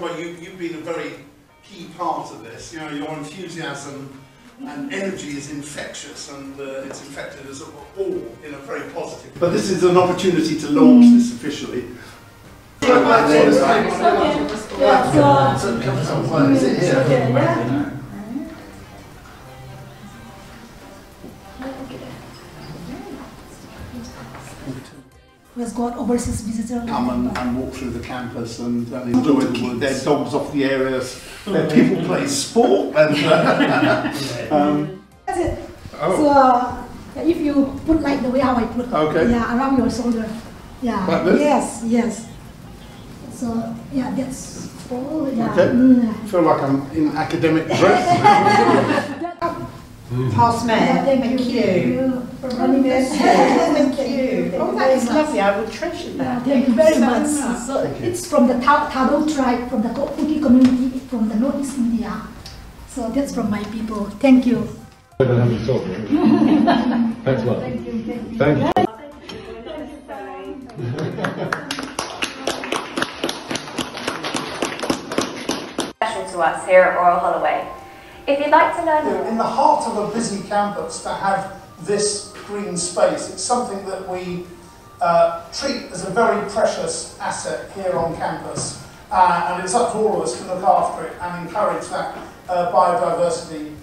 Well, you, you've been a very key part of this. You know, your enthusiasm and energy is infectious and uh, it's infected us all in a very positive. way. But this is an opportunity to launch this officially. Yeah, so, Is it here? Yeah. We've got overseas visitor. Come and, and walk through the campus and, and enjoy the wood. There's dogs off the areas, where people play sport and uh, um, That's it. oh, So uh, if you put like the way how I put, Okay. yeah, around your shoulder, yeah, Like this? yes, yes. So yeah, that's all. Yeah. Okay. Mm. feel like I'm in academic dress. Pass mm. Yeah, Mayor, thank, thank you, you. for running this. Thank you. Thank Oh, you that very lovely, I will treasure Yeah, that. thank you very so much. So it's from the Ta- Thadou tribe, from the Kofuki community, from the Northeast India. So that's from my people. Thank you. Thanks a lot. Thank you. Thank you. Thank you. special to us here at Royal Holloway. If you'd like to learn in the heart of a busy campus to have this green space, it's something that we uh, treat as a very precious asset here on campus. Uh, and it's up to all of us to look after it and encourage that uh, biodiversity